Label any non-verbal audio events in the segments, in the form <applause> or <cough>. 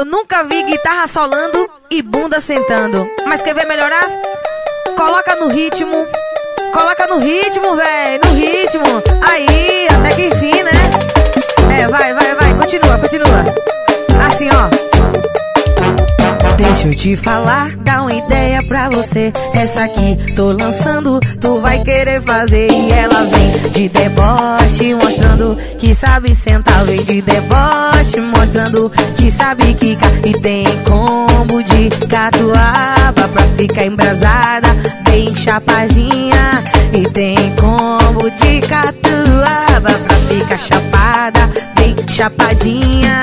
Eu nunca vi guitarra solando e bunda sentando. Mas quer ver melhorar? Coloca no ritmo. Coloca no ritmo, véi, no ritmo. Aí, até que enfim, né? É, vai, vai, vai, continua, continua. Assim, ó. Deixa eu te falar, dá uma ideia pra você. Essa aqui tô lançando, tu vai querer fazer. E ela vem de deboche, mostrando que sabe sentar. Vem de deboche, mostrando que sabe quicar. E tem combo de catuaba pra ficar embrasada, bem chapadinha. E tem combo de catuaba pra ficar chapada, bem chapadinha.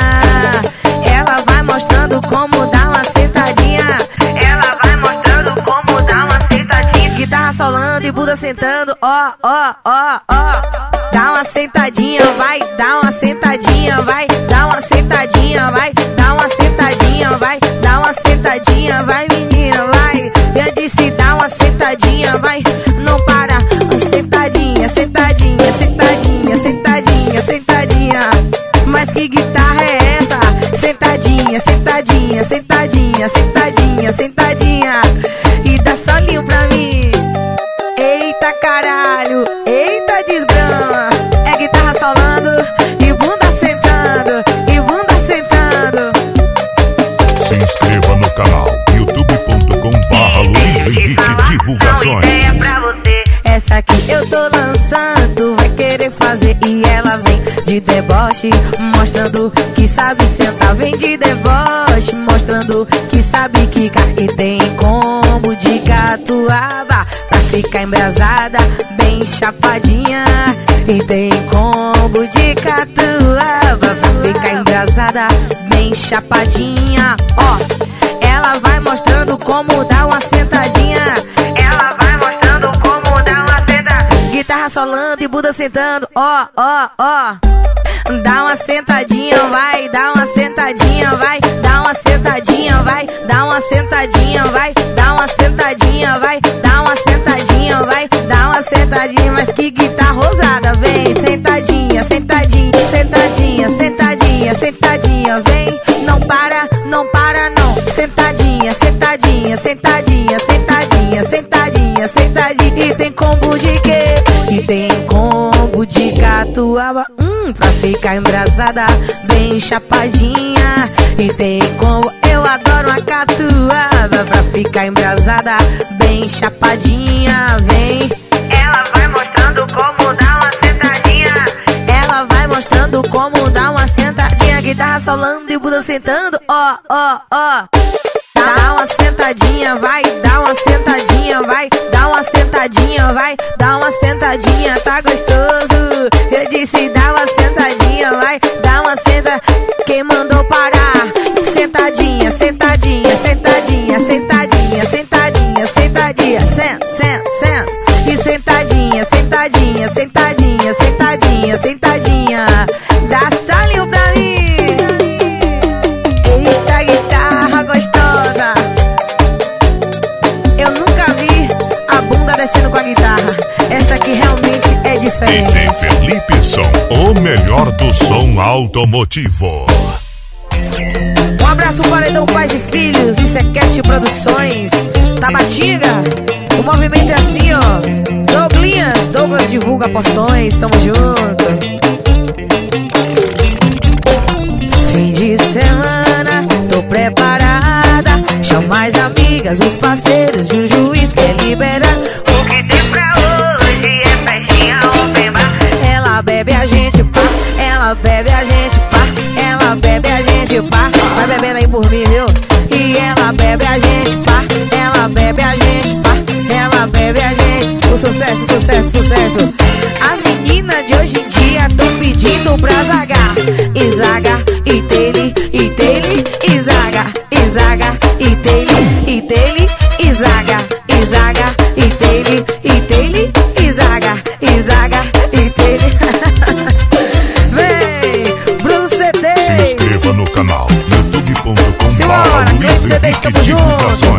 Buda sentando, ó, ó, ó, ó. Dá uma sentadinha, vai, dá uma sentadinha, vai, dá uma sentadinha, vai, dá uma sentadinha, vai, dá uma sentadinha, vai, menina, vai. Eu disse dá uma sentadinha, vai, não para. Sentadinha, sentadinha, sentadinha, sentadinha, sentadinha. Mas que guitarra é essa? Sentadinha, sentadinha, sentadinha, sentadinha, sentadinha. Mostrando que sabe sentar. Vem de deboche, mostrando que sabe quicar. E tem combo de catuaba pra ficar embrasada, bem chapadinha. E tem combo de catuaba pra ficar embrasada, bem chapadinha. Ó, ela vai mostrando como dá uma sentadinha. Ela vai mostrando como dá uma sentadinha. Guitarra solando e Buda sentando, ó, ó, ó. Dá uma sentadinha, vai, dá uma sentadinha, vai, dá uma sentadinha, vai, dá uma sentadinha, vai, dá uma sentadinha, vai, dá uma sentadinha, vai, dá uma sentadinha, mas que guitarra rosada, vem, sentadinha, sentadinha, sentadinha, sentadinha, sentadinha, vem, não para, não para não, sentadinha, sentadinha, sentadinha, sentadinha, sentadinha, sentadinha, e tem combo de quê? E tem combo de catuaba, hum, pra ficar embrasada, bem chapadinha. E tem combo, eu adoro uma catuaba, pra ficar embrasada, bem chapadinha, vem. Ela vai mostrando como dá uma sentadinha. Ela vai mostrando como dá uma sentadinha. Guitarra solando e Buda sentando, ó, ó, ó. Dá uma sentadinha, vai, dá uma sentadinha, vai, dá uma sentadinha, vai, dá uma sentadinha, tá gostoso. Eu disse dá uma sentadinha, vai, dá uma senta. Quem mandou parar? Sentadinha, sentadinha, sentadinha, sentadinha, sentadinha, sentadinha, senta, senta, senta. E sentadinha, sentadinha, sentadinha, sentadinha, sentadinha. Tem Felipe Som, o melhor do som automotivo. Um abraço para Paredão Pais e Filhos, isso é Cast Produções, Tabatinga. O movimento é assim, ó. Douglas, Douglas divulga poções, tamo junto. Fim de semana, tô preparada. Chama as amigas, os parceiros sucesso, sucesso, sucesso. As meninas de hoje em dia tão pedindo pra zagar. E zaga, e tele, e tele, e zaga, e zaga, e tele, e tele, e zaga, e zaga, e tele, e tele, e zaga, e zaga, e tele. <laughs> Vem, Bruno CD. Se inscreva no canal youtube.com/barra Simbora, Cleiton CD, estamos juntos.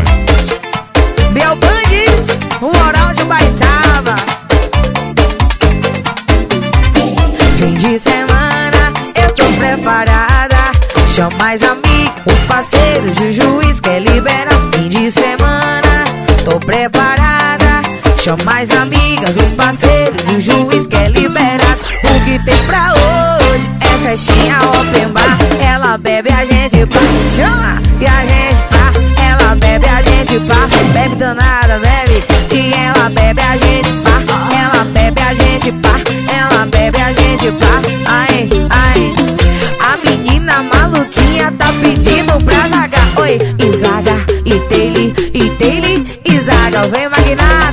Chama as amigas, os parceiros, o juiz quer liberar fim de semana. Tô preparada. Chama as amigas, os parceiros, o juiz quer liberar. O que tem pra hoje é festinha open bar. Ela bebe, a gente pá, chama e a gente pá. Ela bebe, a gente pá, bebe danada, bebe. E ela bebe, a gente pá. Ela bebe, a gente pá. Ela bebe, a gente pá. Pedindo pra zagar. Oi, Isaga, e Taylor, e Taylor, Isaga, vem magnata.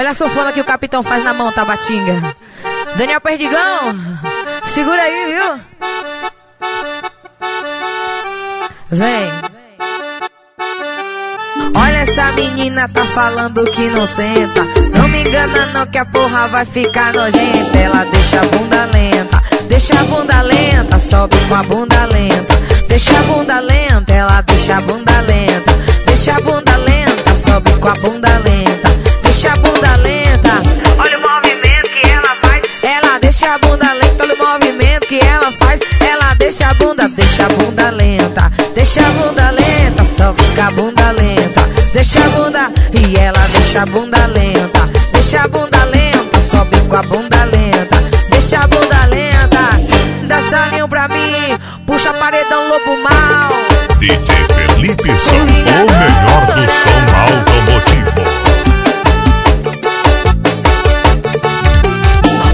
Olha a sanfona que o capitão faz na mão, Tabatinga. Daniel Perdigão, segura aí, viu? Vem. Olha essa menina tá falando que não senta. Não me engana não que a porra vai ficar nojenta. Ela deixa a bunda lenta, deixa a bunda lenta, sobe com a bunda lenta. Deixa a bunda lenta, ela deixa a bunda lenta. Deixa a bunda lenta. Deixa a bunda lenta, sobe com a bunda lenta. Deixa a bunda lenta. Dá salinho pra mim, puxa paredão lobo mal. DJ Felipe Som, o melhor do som automotivo.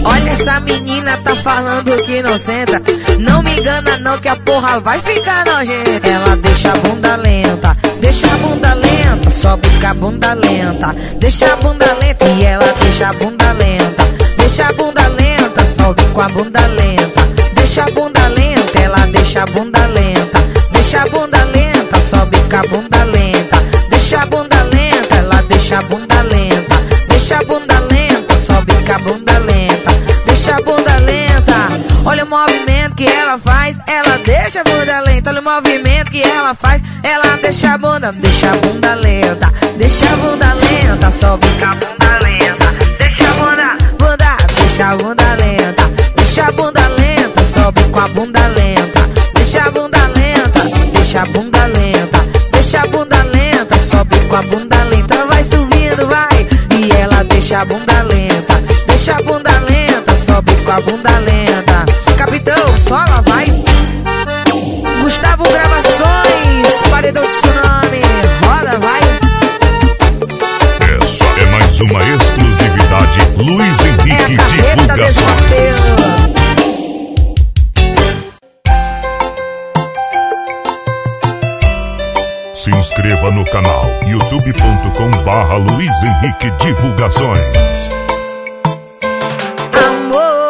Olha essa menina tá falando que não senta. Não me engana não que a porra vai ficar nojenta. Ela deixa a bunda lenta, deixa a bunda lenta, sobe com a bunda lenta. Deixa a bunda lenta e ela deixa a bunda lenta. Deixa a bunda lenta, sobe com a bunda lenta. Deixa a bunda lenta, ela deixa a bunda lenta. Deixa a bunda lenta, sobe com a bunda lenta. Deixa a bunda lenta, ela deixa a bunda lenta. Deixa a bunda lenta, sobe com a bunda lenta. Deixa a bunda lenta. Olha o movimento que ela faz, ela deixa a bunda lenta. Olha o movimento que ela faz, ela deixa a bunda, deixa a bunda lenta. Deixa a bunda lenta, sobe com a bunda Henrique Divulgações. Amor,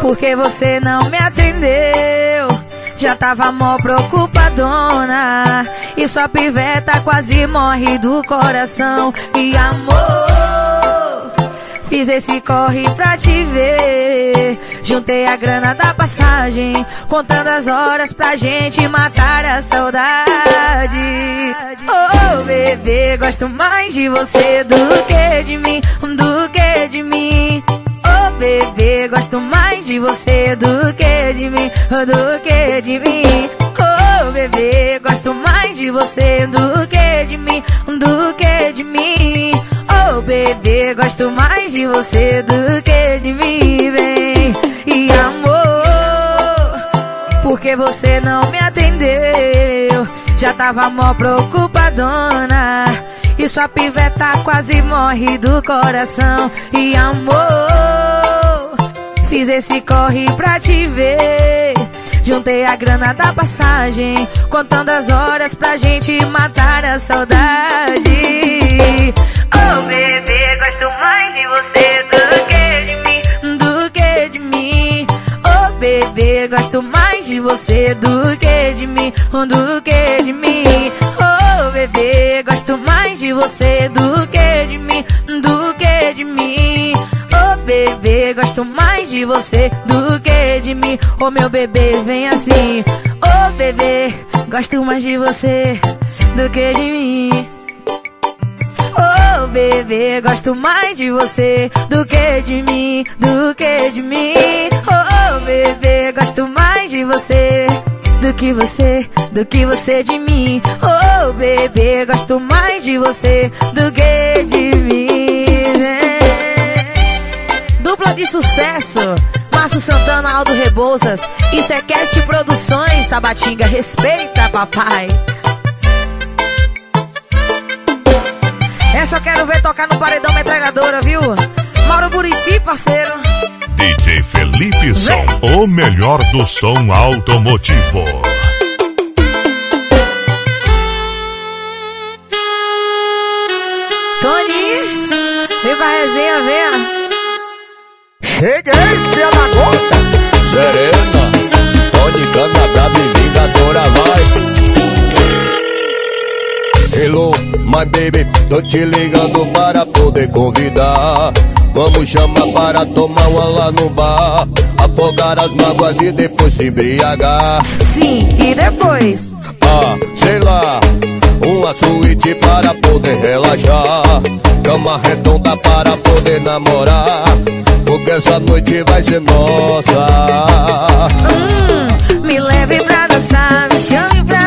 porque você não me atendeu? Já tava mó preocupadona. E sua piveta quase morre do coração. E amor, fiz esse corre pra te ver. Juntei a grana da passagem, contando as horas pra gente matar a saudade. Oh, bebê, gosto mais de você do que de mim, do que de mim. Oh, bebê, gosto mais de você do que de mim, do que de mim. Oh, bebê, gosto mais de você do que de mim, do que de mim. Oh, bebê, gosto mais de você do que de mim, vem. E amor, porque você não me atendeu. Já tava mó preocupadona. E sua piveta quase morre do coração. E amor, fiz esse corre pra te ver. Juntei a grana da passagem, contando as horas pra gente matar a saudade. Oh, bebê, gosto mais de você Bebê, gosto mais de você do que de mim, do que de mim. Oh, bebê, gosto mais de você do que de mim, do que de mim. Oh bebê, gosto mais de você do que de mim. Oh meu bebê, vem assim. Oh bebê, gosto mais de você do que de mim. Oh bebê, gosto mais de você do que de mim, do que de mim. Oh bebê, gosto mais de você do que você, do que você de mim. Oh bebê, gosto mais de você do que de mim. Dupla de sucesso. Márcio Santana, Aldo Rebouças. Isso é Cast Produções, Tabatinga. Respeita, papai. Essa eu quero ver tocar no paredão metralhadora, viu? Mauro Buriti, parceiro. DJ Felipe Som, o melhor do som automotivo. Tony, vem pra resenha, vem. Cheguei, filha da gota! Serena, Tony canta pra vingadora, vai. Hello, my baby, tô te ligando para poder convidar. Vamos chamar para tomar uma lá no bar. Afogar as mágoas e depois se embriagar. Sim, e depois? Ah, sei lá, uma suíte para poder relaxar. Cama redonda para poder namorar. Porque essa noite vai ser nossa. Hum, me leve pra dançar, me chame pra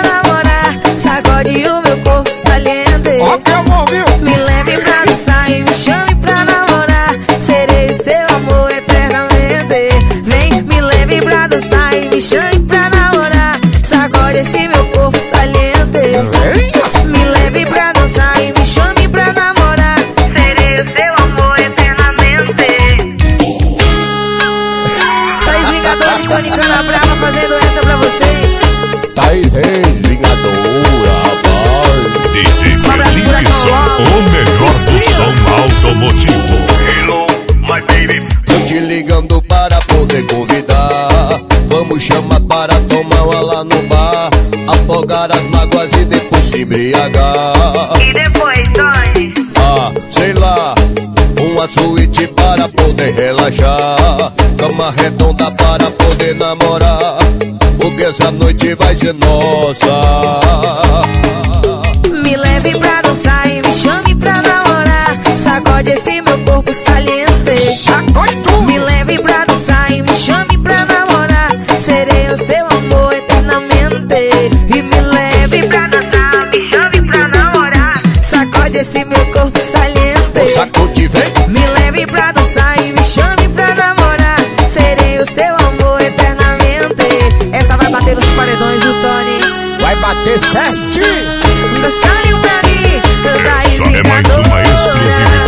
meu corpo saliente. Sacude, vem. Me leve pra dançar e me chame pra namorar. Serei o seu amor eternamente. Essa vai bater nos paredões do Tony. Vai bater certinho! Dançarem pra mim, cantar Só é mais uma exclusividade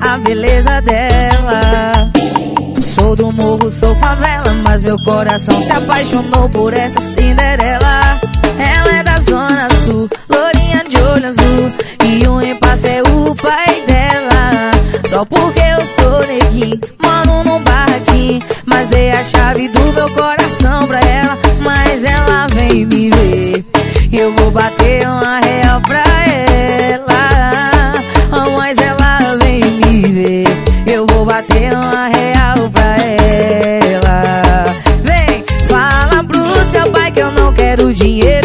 a beleza dela. Sou do morro, sou favela, mas meu coração se apaixonou por essa Cinderela. Ela é da zona sul, lourinha de olho azul e o impasse é o pai dela. Só porque eu sou neguinho, moro num barraquinho, mas dei a chave do meu coração pra ela, dinheiro.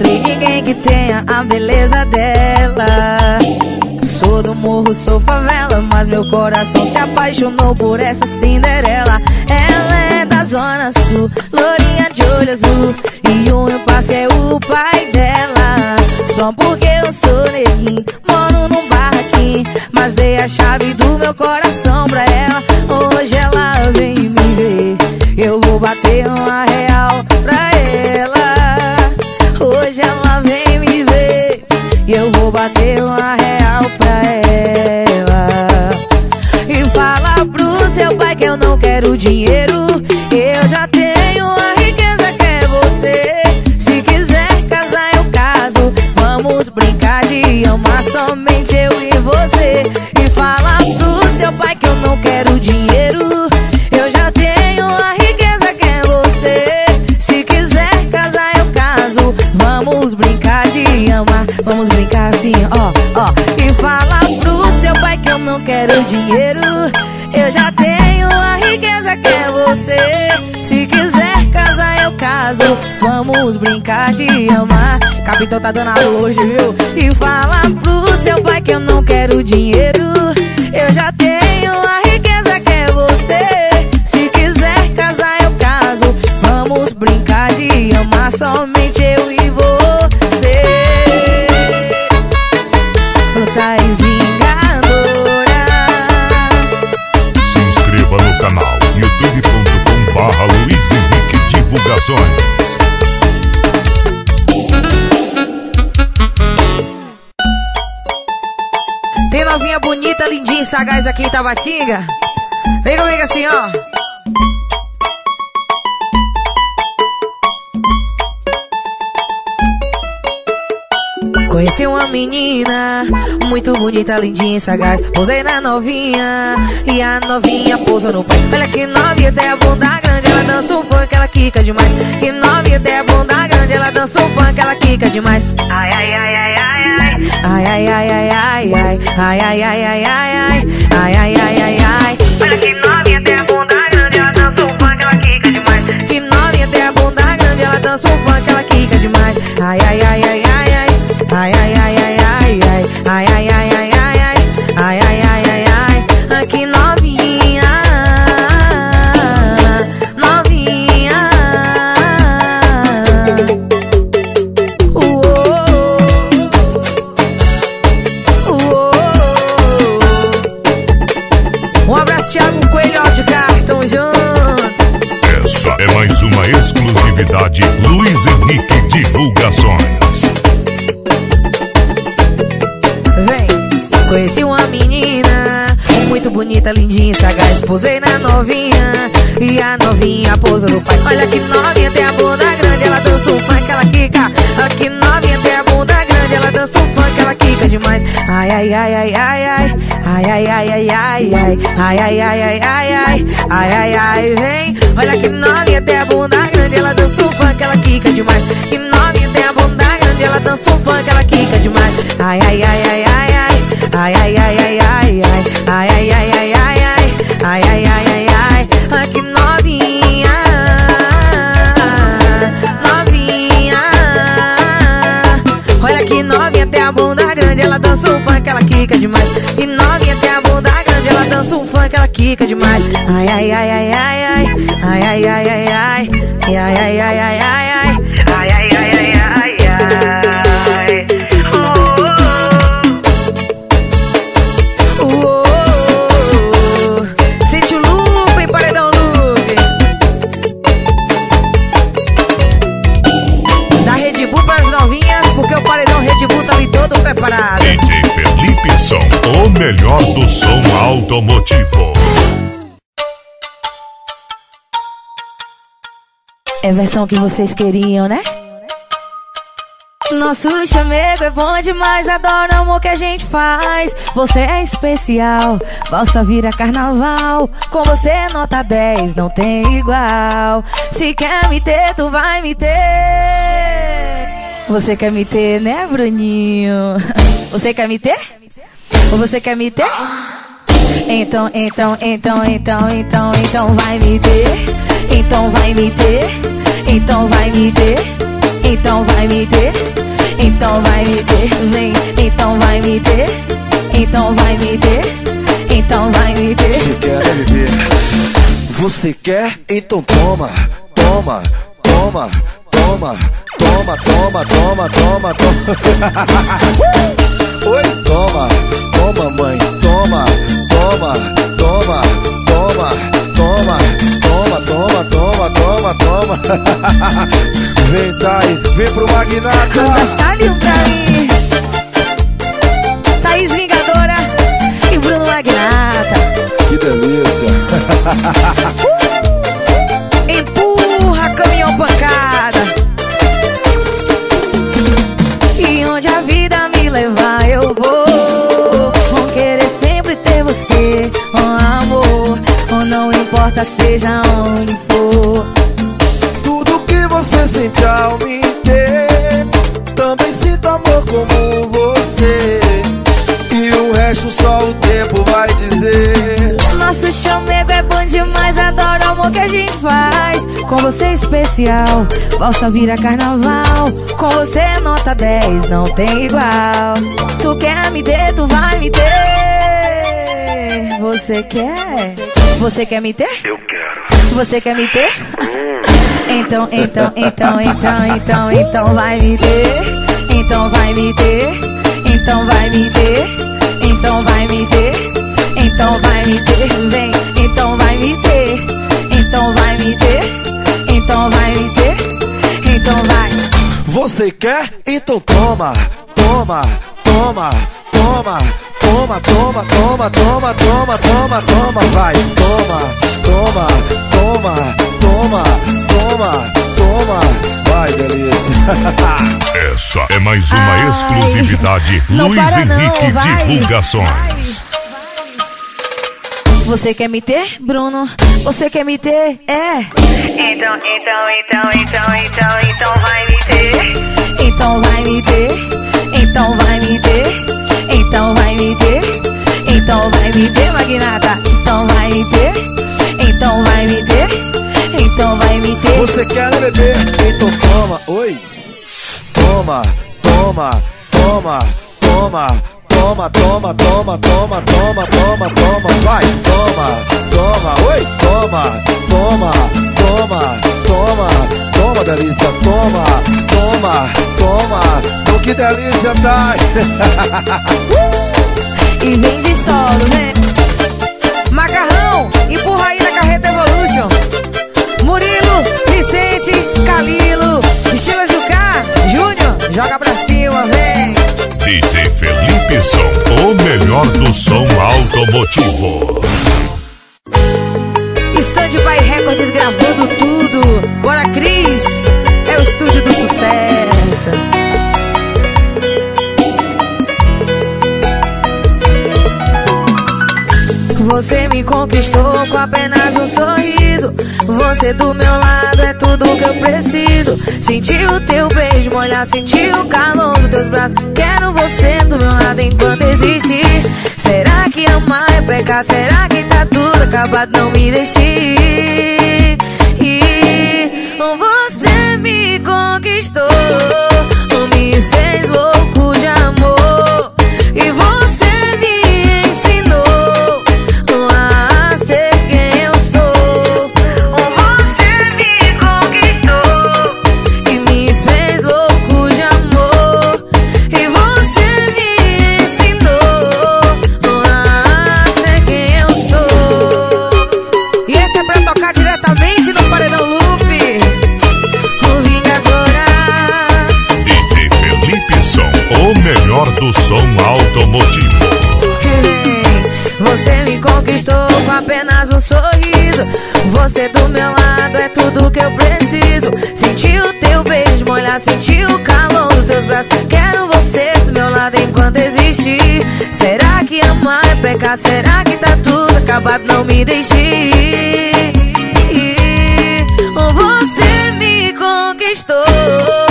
Não encontrei ninguém que tenha a beleza dela. Sou do morro, sou favela, mas meu coração se apaixonou por essa Cinderela. Ela é da zona sul, lourinha de olho azul, e o meu passe é o pai dela. Só porque eu sou neguinho, moro num barraquinho, mas dei a chave do meu coração quero dinheiro. Brincar de amar. Capitão tá dando aula hoje, viu? E fala pro seu pai que eu não quero dinheiro. Sagaz aqui em Tabatinga? Vem comigo assim, ó. Conheci uma menina muito bonita, lindinha e sagaz. Posei na novinha e a novinha pousou no pai. Olha que novinha, tem a bunda grande, ela dança um funk, ela quica demais. Que novinha, tem a bunda grande, ela dança um funk, ela quica demais. Ai, ai, ai, ai, ai, ai. Ai, ai, ai, ai, ai, ai. Ai, ai, ai, ai, ai, ai. Ai, ai, ai, ai, ai. Olha que novinha, tem a bunda grande, ela dança um funk, ela quica demais. Que novinha, tem a bunda grande, ela dança um funk, ela quica demais. Ai, ai, ai, ai, ai, ai. Exclusividade Luiz Henrique Divulgações. Vem, conheci uma menina muito bonita, lindinha sagaz. Posei na novinha e a novinha posa no pai. Olha que novinha tem a bunda grande, ela dança um funk, ela quica. Olha que novinha tem a bunda grande, ela dança um funk, ela quica demais. Ai, ai, ai, ai, ai, ai. Ai, ai, ai, ai, ai, ai. Ai, ai, ai, ai, ai, ai. Ai, ai, ai, vem. Olha que novinha tem a bunda grande, ela dança um funk, ela quica demais. Que novinha tem a bunda grande, ela dança um funk, ela quica demais. Ai, ai, ai, ai, ai, ai. Ai, ai, ai, ai, ai, ai. Ai, ai, ai, ai, ai, ai. Ai, ai, ai, ai, ai. Ai, que novinha. Novinha. Olha que novinha tem a bunda grande, ela dança um funk, ela quica demais. Dança um funk, ela quica demais. Ai, ai, ai, ai, ai, ai. Ai, ai, ai, ai, ai. Ai, ai, ai, ai, ai, ai. Ai, ai, ai, ai, ai, ai. Oh, oh, oh. Sente o loop, paredão loop. Da Red Bull pras novinhas, porque o paredão Red Bull tá ali todo preparado. O melhor do som automotivo. É a versão que vocês queriam, né? Nosso chamego é bom demais, adoro o amor que a gente faz. Você é especial, valsa vira carnaval. Com você nota 10, não tem igual. Se quer me ter, tu vai me ter. Você quer me ter, né, Bruninho? Você quer me ter? Ou você quer me ter? Então, então, então, então, então, então vai me ter. Então vai me ter. Então vai me ter. Então vai me ter. Então vai me ter. Vem, então vai me ter. Então vai me ter. Então vai me ter. Você quer, bebê? Você quer? Então toma, toma, toma, toma, toma, toma, toma, toma, toma. <laughs> Oi, toma, toma, mãe, toma, toma, toma, toma, toma, toma, toma, toma, toma, toma. <laughs> Vem, Thay, vem pro Magnata. Canta Salim pra mim. Thaís Vingadora e Bruno Magnata. Que delícia. <laughs> Empurra, caminhão pancada. Importa, seja onde for. Tudo que você sente ao me ter Também sinto amor como você E o resto só o tempo vai dizer Nosso chamego é bom demais, adoro o amor que a gente faz. Com você é especial, valsa vira carnaval. Com você é nota 10, não tem igual. Tu quer me ter, tu vai me ter. Você quer? Você quer me ter? Eu quero. Você quer me ter? Então, então, então, então, então, então vai me ter. Então vai me ter. Então vai me ter. Então vai me ter. Então vai me ter, vem, então vai me ter, então vai me ter, então vai me ter, então vai. Você quer? Então toma, toma, toma, toma Toma, toma, toma, toma, toma, toma, toma Vai, toma, toma, toma, toma, toma, toma Vai, delícia <laughs> Essa é mais uma Ai, exclusividade não Luiz para não, Henrique vai, Divulgações. Você quer me ter, Bruno? Você quer me ter? É. Então, então, então, então, então, então vai me ter. Então vai me ter, então vai me ter, então vai me ter, então vai me ter, magnata. Então vai me ter, então vai me ter, então vai me ter. Você quer bebê? Então toma, oi. Toma, toma, toma, toma Toma, toma, toma, toma, toma, toma, toma. Vai, toma, toma, oi. Toma, toma, toma, toma Toma, delícia, toma, toma, toma Oh, que delícia, tá? <laughs> E vem de solo, né? Macarrão, empurra aí na carreta Evolution. Murilo, Vicente, Calilo, estilo Jucá, Júnior, joga pra cima, vem. DJ Felipe Som, o melhor do som automotivo. Stand by Records gravando tudo. Bora, Cris, é o estúdio do sucesso. Você me conquistou com apenas um sorriso. Você do meu lado é tudo que eu preciso. Senti o teu beijo molhar, senti o calor dos teus braços. Quero você do meu lado enquanto existir. Será que amar é pecar? Será que tá tudo acabado? Não me deixe ir. Você me conquistou, Você do meu lado é tudo que eu preciso. Senti o teu beijo molhar, senti o calor dos teus braços. Quero você do meu lado enquanto existir. Será que amar é pecar? Será que tá tudo acabado? Não me deixe ir. Você me conquistou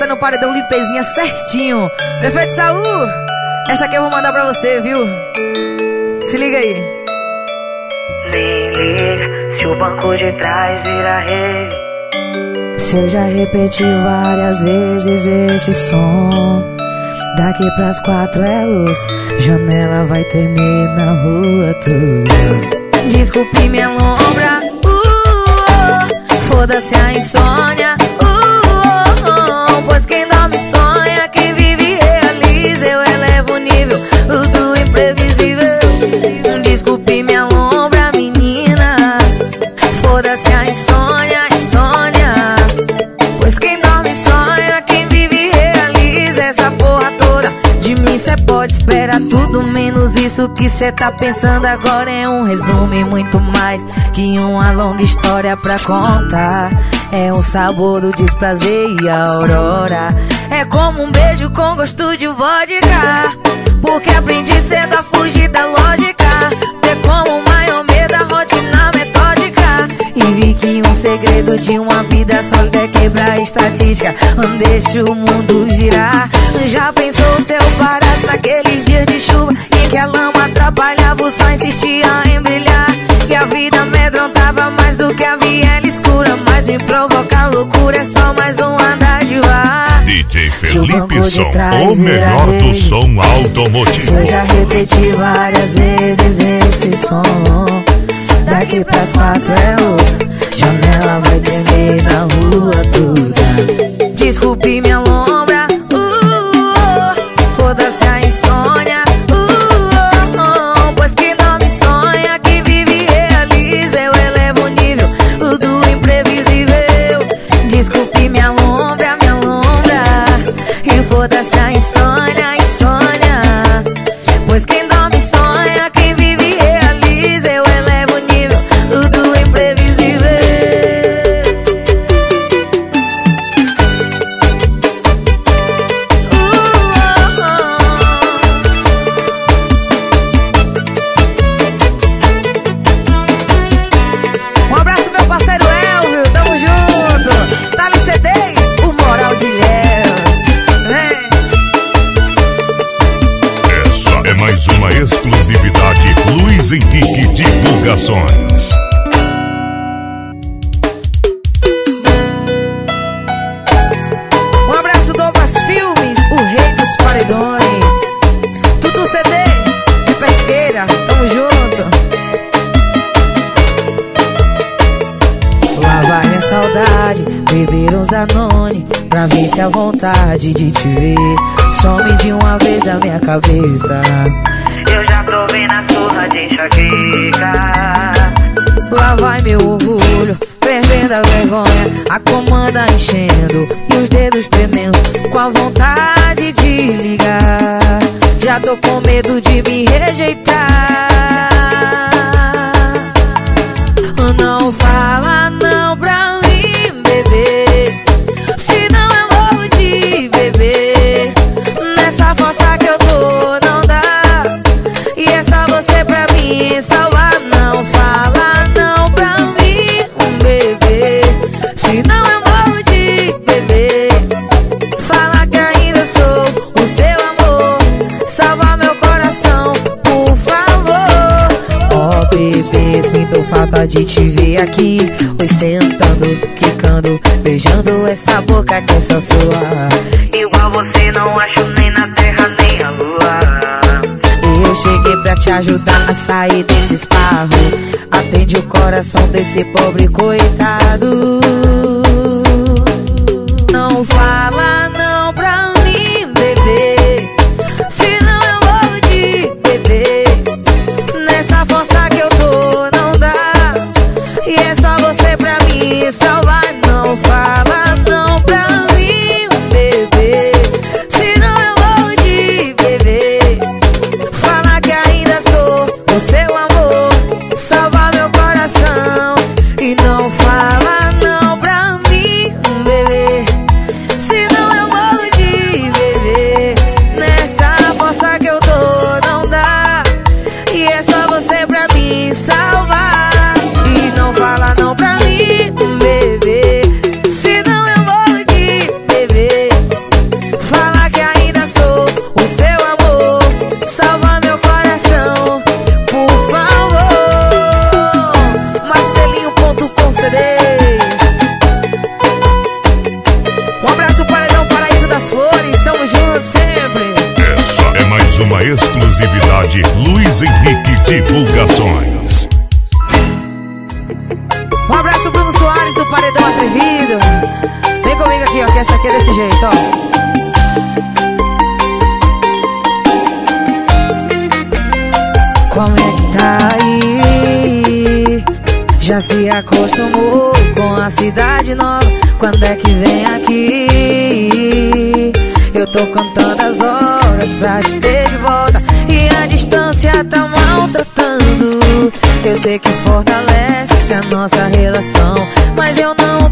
bater no paredão limpezinha certinho. Prefeito Saúl, essa aqui eu vou mandar pra você, viu? Se liga aí. Se o banco de trás vira rei. Se eu já repeti várias vezes esse som Daqui pras quatro é luz Janela vai tremer na rua toda Desculpe minha lombra uh, uh, Foda-se a insônia dorme sonha Quem vive realiza Eu elevo o nível do imprevisível. Desculpe minha lombra, menina. Foda-se a insônia, insônia. Pois quem dorme sonha, quem vive realiza. Essa porra toda. De mim cê pode esperar tudo menos isso que cê tá pensando agora. É um resumo e muito mais que uma longa história pra contar. É o sabor do desprazer e a aurora. É como um beijo com gosto de vodka. Porque aprendi cedo a fugir da lógica. É como um Maomé da rotina metódica. E vi que um segredo de uma vida sólida é quebrar a estatística. Deixa o mundo girar. Já pensou se eu parasse naqueles dias de chuva em que a lama atrapalhava, o sol insistia em brilhar? Que a vida amedrontava mais do que a viela escura. Mas me provoca loucura, é só mais um andar de ar. DJ Se o Felipe Som, o melhor do som Se automotivo. eu já repeti várias vezes esse som Daqui pras quatro é luz. Janela vai tremer na rua toda. Desculpe minha lombra uh, uh, Foda-se a insônia uh, tremendo com a vontade de ligar. Já tô com medo de me rejeitar. De te ver aqui. Oi, sentando, quicando, beijando essa boca que é só sua. Igual você não acho nem na terra nem a lua. Eu cheguei pra te ajudar a sair desse esparro. Atende o coração desse pobre coitado. Sei que fortalece a nossa relação. Mas eu não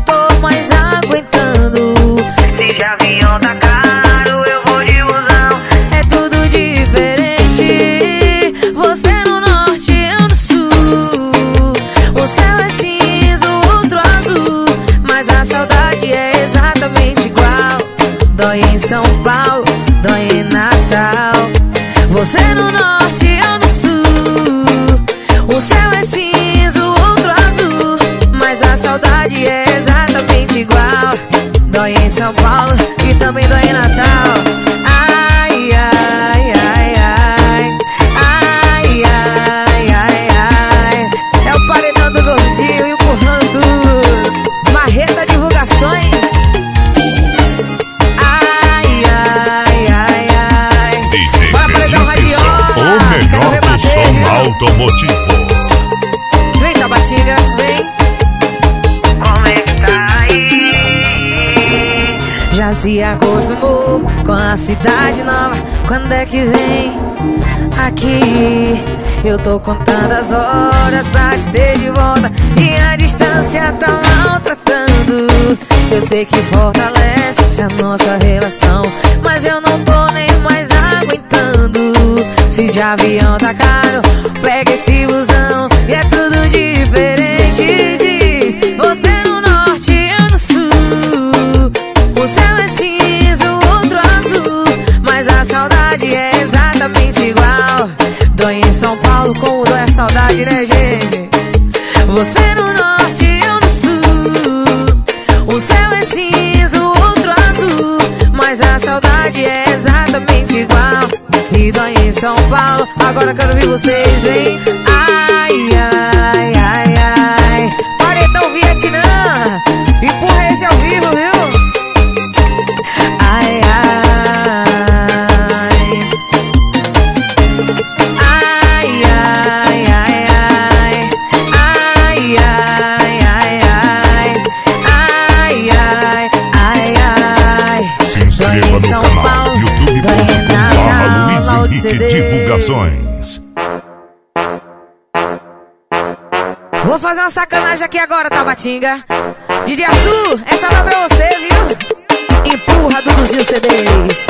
acostumou com a cidade nova. Quando é que vem aqui? Eu tô contando as horas pra te ter de volta. E a distância tá maltratando Eu sei que fortalece a nossa relação Mas eu não tô nem mais aguentando. Se de avião tá caro, uma sacanagem aqui agora, Tabatinga. DJ Arthur, essa vai pra você, viu? Empurra, Duduzinho CDs.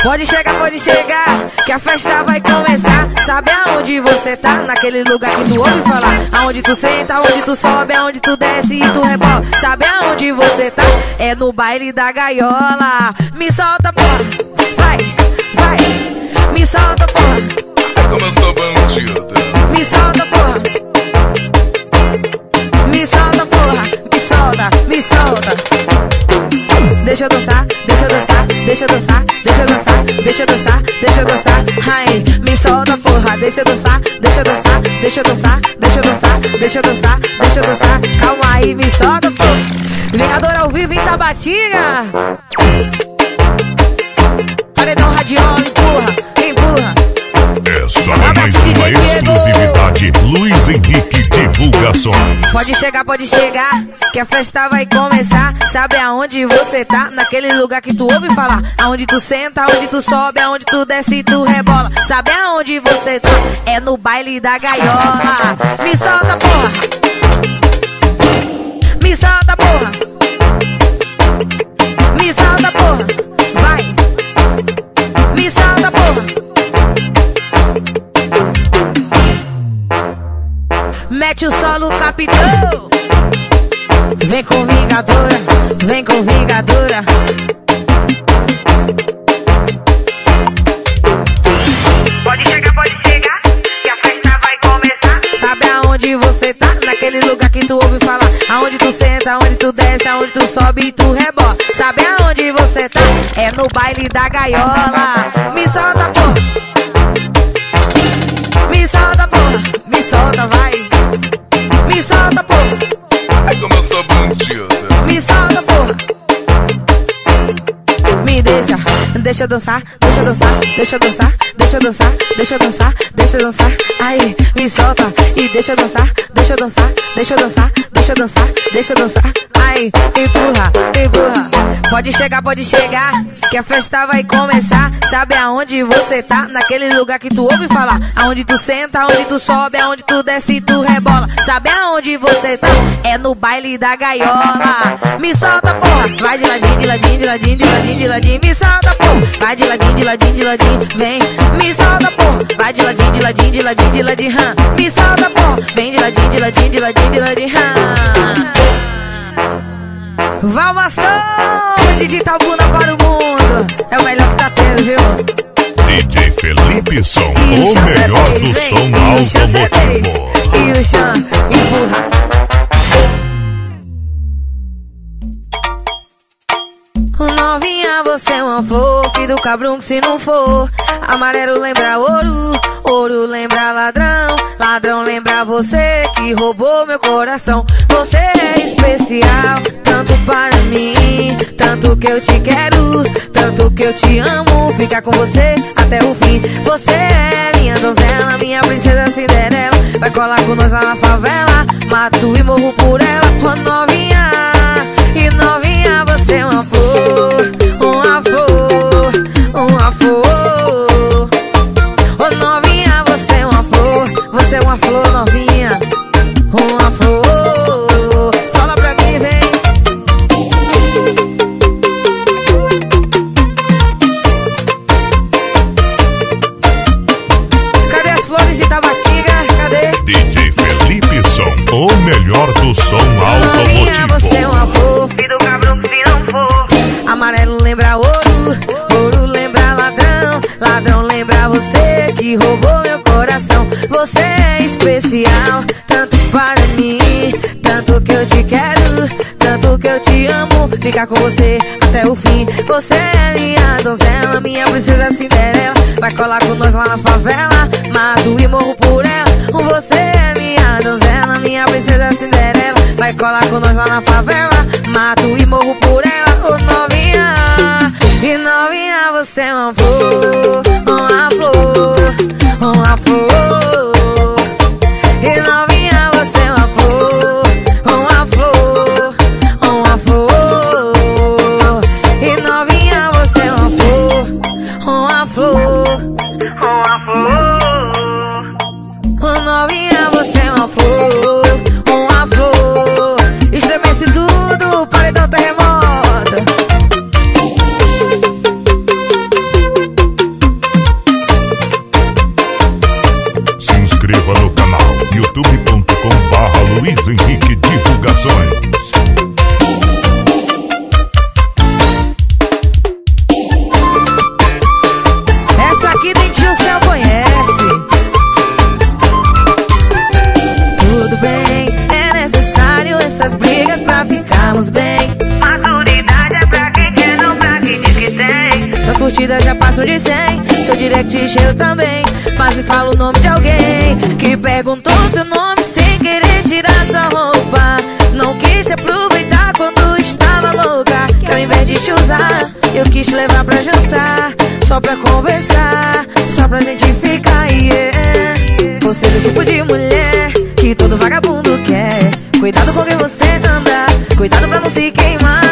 Pode chegar, pode chegar, que a festa vai começar. Sabe aonde você tá? Naquele lugar que tu ouve falar. Aonde tu senta, aonde tu sobe, aonde tu desce e tu rebola. Sabe aonde você tá? É no baile da gaiola. Me solta, porra. Vai, vai. Me solta, porra. Como eu sou. Me solta, porra. Me solta, porra. Me solta, me solta. Deixa eu dançar, deixa eu dançar, deixa eu dançar, deixa eu dançar, deixa eu dançar, deixa eu dançar. Ai, me solta, porra. Deixa eu dançar, deixa eu dançar, deixa eu dançar, deixa eu dançar, deixa eu dançar, deixa eu dançar. Calma aí, me solta, porra. Vingador ao vivo em Tabatinga. Paredão empurra, empurra. É mais uma exclusividade Luiz Henrique Divulgações. Pode chegar, pode chegar, que a festa vai começar. Sabe aonde você tá? Naquele lugar que tu ouve falar. Aonde tu senta, aonde tu sobe, aonde tu desce e tu rebola. Sabe aonde você tá? É no baile da gaiola. Me solta, porra! Me solta, porra! Mete o solo, capitão! Vem com vingadora, vem com vingadora. Pode chegar, pode chegar, que a festa vai começar. Sabe aonde você tá? Naquele lugar que tu ouve falar. Aonde tu senta, aonde tu tu desce, aonde tu sobe e tu rebola. Sabe aonde você tá? É no baile da gaiola. Me solta, porra. Solta, porra. Me deixa, deixa eu dançar, deixa eu dançar, deixa eu dançar, deixa eu dançar, deixa eu dançar, deixa eu dançar. Aí, me solta e deixa eu dançar, deixa eu dançar, deixa eu dançar, deixa eu dançar, deixa eu dançar. Aí, empurra, empurra. Pode chegar, pode chegar, que a festa vai começar. Sabe aonde você tá? Naquele lugar que tu ouve falar. Aonde tu senta, aonde tu sobe, aonde tu desce tu rebola. Sabe aonde você tá? É no baile da gaiola. Me solta, porra. Vai de ladinho, de ladinho, de ladinho, de ladinho, de ladinho. Me solta, porra. Vai de ladinho, de ladinho, de ladinho. Vem, me solta, porra. Vai de ladinho, de ladinho, de ladinho, de ladinho. hã. Me solta, porra. Vem de ladinho, de ladinho, de ladinho, de ladinho. hã. Valvação de Itabuna para o mundo. É o melhor que tá tendo, viu? DJ Felipe Som, o melhor C3, do som o chão C3. automotivo. E o chão, empurra. Novinha, você é uma flor, filho do cabrão que se não for. Amarelo lembra ouro, ouro lembra ladrão. Ladrão lembra você que roubou meu coração. Você é especial, tanto para mim, tanto que eu te quero, tanto que eu te amo. Ficar com você até o fim. Você é minha donzela, minha princesa Cinderela. Vai colar com nós lá na favela, mato e morro por ela. Ô novinha, e novinha, você é uma flor, uma flor, uma flor. Ô novinha, você é uma flor, você é uma flor novinha, uma flor. Sola pra mim, vem. Cadê as flores de Tabatinga? Cadê? DJ Felipe Som, o melhor do som Novinha, você é automotivo. uma flor. Amarelo lembra ouro, ouro lembra ladrão, ladrão lembra você que roubou meu coração. Você é especial, tanto para mim, tanto que eu te quero, tanto que eu te amo. Ficar com você até o fim. Você é minha donzela, minha princesa Cinderela. Vai colar com nós lá na favela, mato e morro por ela. Você é minha donzela, minha princesa Cinderela. Vai colar com nós lá na favela, mato e morro por ela. Ô novinha, e novinha, você é uma flor, uma flor, uma flor. E novinha, você é uma flor, direct cheio também. Mas me fala o nome de alguém que perguntou seu nome sem querer tirar sua roupa. Não quis se aproveitar quando estava louca. Que ao invés de te usar, eu quis te levar pra jantar. Só pra conversar, só pra gente ficar. Yeah. Você é do tipo de mulher que todo vagabundo quer. Cuidado com quem você anda, cuidado pra não se queimar.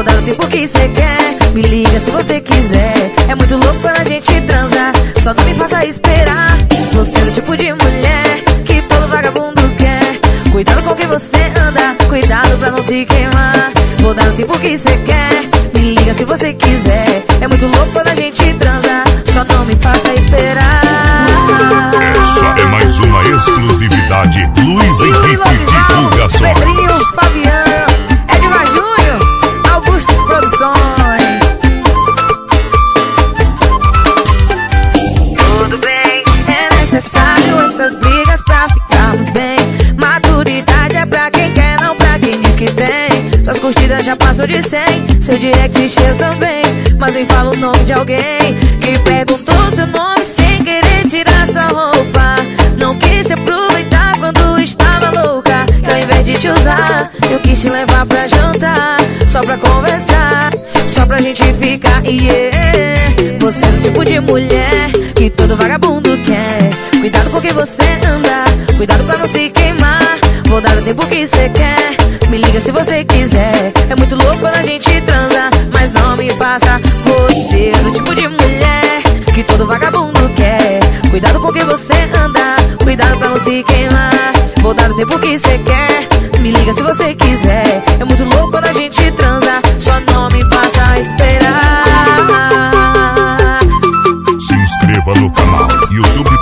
Vou dar o tempo que você quer, me liga se você quiser. É muito louco quando a gente transa, só não me faça esperar. Você é do tipo de mulher que todo vagabundo quer. Cuidado com quem você anda, cuidado pra não se queimar. Vou dar o tempo que você quer, me liga se você quiser. É muito louco quando a gente transa, só não me faça esperar. Essa é mais uma exclusividade Luiz Henrique Divulgações. Pedrinho, Fabiano, Suas passou de 100 Seu direct encheu também Mas me fala o nome de alguém Que perguntou seu nome sem querer tirar sua roupa. Não quis se aproveitar quando estava louca Que ao invés de te usar Eu quis te levar pra jantar Só pra conversar Só pra gente ficar, yeah Você é o tipo de mulher Que todo vagabundo quer. Cuidado com o que você anda Cuidado pra não se queimar. Vou dar o tempo que você quer Me liga se você quiser É muito louco quando a gente transa Mas não me faça Você é do tipo de mulher Que todo vagabundo quer. Cuidado com o que você anda Cuidado pra não se queimar. Vou dar o tempo que você quer Me liga se você quiser. É muito louco quando a gente transa Só não me faça esperar. Se inscreva no canal youtube.com